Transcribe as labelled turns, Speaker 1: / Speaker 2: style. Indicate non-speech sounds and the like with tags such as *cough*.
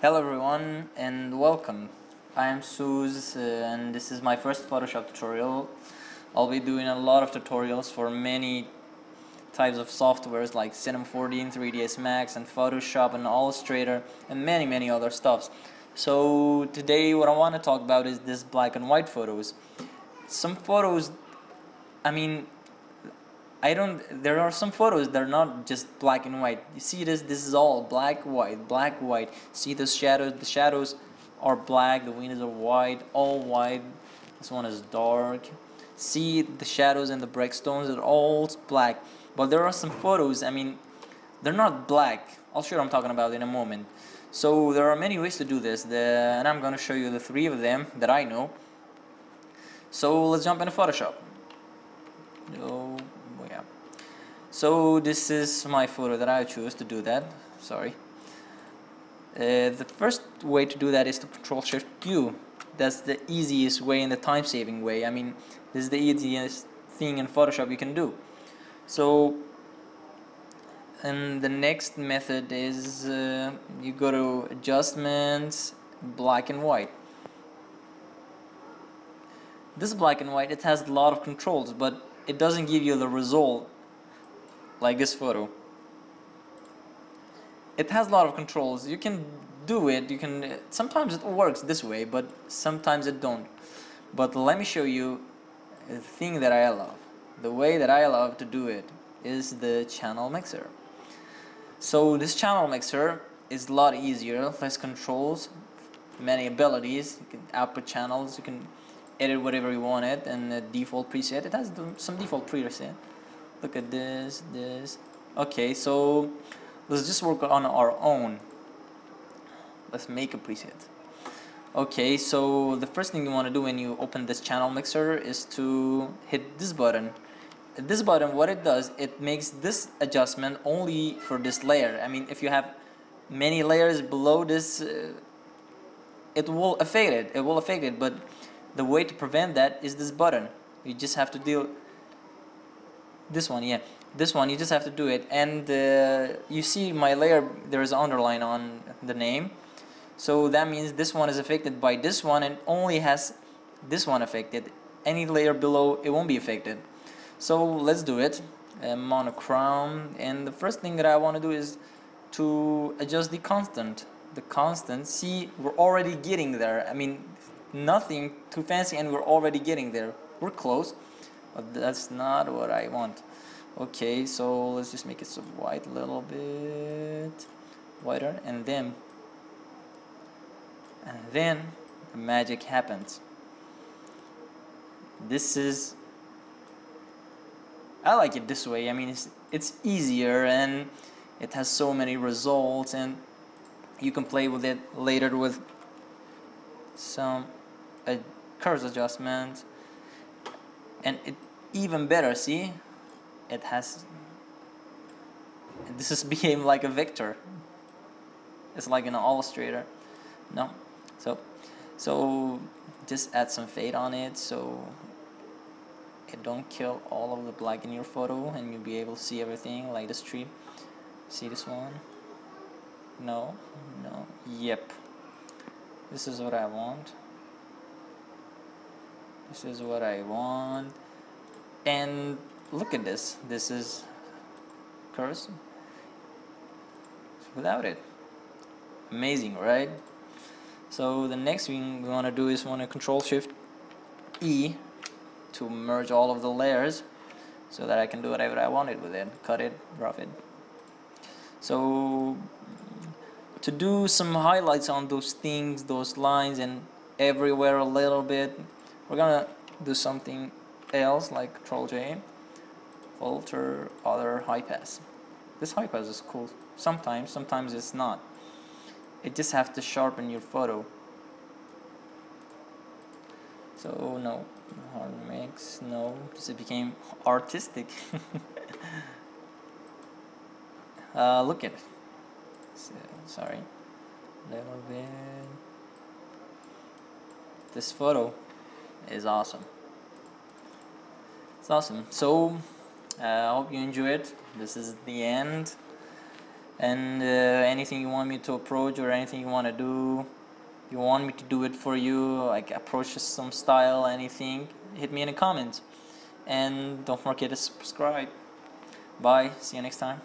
Speaker 1: Hello everyone and welcome. I am Suz uh, and this is my first Photoshop tutorial. I'll be doing a lot of tutorials for many types of softwares like Cinema 4D, 3ds Max and Photoshop and Illustrator and many many other stuffs. So today what I want to talk about is this black and white photos. Some photos, I mean I don't there are some photos that are not just black and white. You see this this is all black white black white. See the shadows the shadows are black the windows are white all white. This one is dark. See the shadows and the breakstones are all black. But there are some photos I mean they're not black. I'll show you what I'm talking about in a moment. So there are many ways to do this the, and I'm gonna show you the three of them that I know. So let's jump into Photoshop. Oh so this is my photo that I choose to do that. Sorry. Uh, the first way to do that is to control shift Q. That's the easiest way and the time saving way. I mean this is the easiest thing in Photoshop you can do. So and the next method is uh, you go to adjustments black and white. This black and white it has a lot of controls but it doesn't give you the result like this photo. It has a lot of controls. You can do it. You can sometimes it works this way but sometimes it don't. But let me show you the thing that I love. The way that I love to do it is the channel mixer. So this channel mixer is a lot easier. Less controls many abilities. You can output channels. You can edit whatever you want it and the default preset. It has some default preset look at this this. Okay so let's just work on our own. Let's make a preset. Okay so the first thing you want to do when you open this channel mixer is to hit this button. This button what it does it makes this adjustment only for this layer. I mean if you have many layers below this uh, it will affect it. It will affect it but the way to prevent that is this button. You just have to deal this one yeah. This one you just have to do it. And uh, you see my layer there is underline on the name. So that means this one is affected by this one and only has this one affected. Any layer below it won't be affected. So let's do it. Uh, monochrome. And the first thing that I want to do is to adjust the constant. The constant see we're already getting there. I mean nothing too fancy and we're already getting there. We're close but that's not what I want. Okay so let's just make it so white a little bit whiter. And then and then the magic happens. This is I like it this way. I mean it's it's easier and it has so many results and you can play with it later with some uh, curves adjustment and it even better see? It has this is *laughs* became like a vector. It's like an illustrator no? So so just add some fade on it so it don't kill all of the black in your photo and you'll be able to see everything like this tree see this one? No no yep. This is what I want this is what I want. And look at this. This is curves without it amazing right? So the next thing we want to do is want to control shift E to merge all of the layers so that I can do whatever I wanted with it. Cut it rough it. So to do some highlights on those things those lines and everywhere a little bit we're gonna do something else like control J filter other high pass. This high pass is cool. Sometimes sometimes it's not. It just have to sharpen your photo. So no. Hard mix no. It became artistic. *laughs* Uh, look at it. So, sorry. Little bit. This photo is awesome. It's awesome. So uh, I hope you enjoy it this is the end. And uh, anything you want me to approach or anything you want to do you want me to do it for you like approach some style anything hit me in the comments. And don't forget to subscribe. Bye. See you next time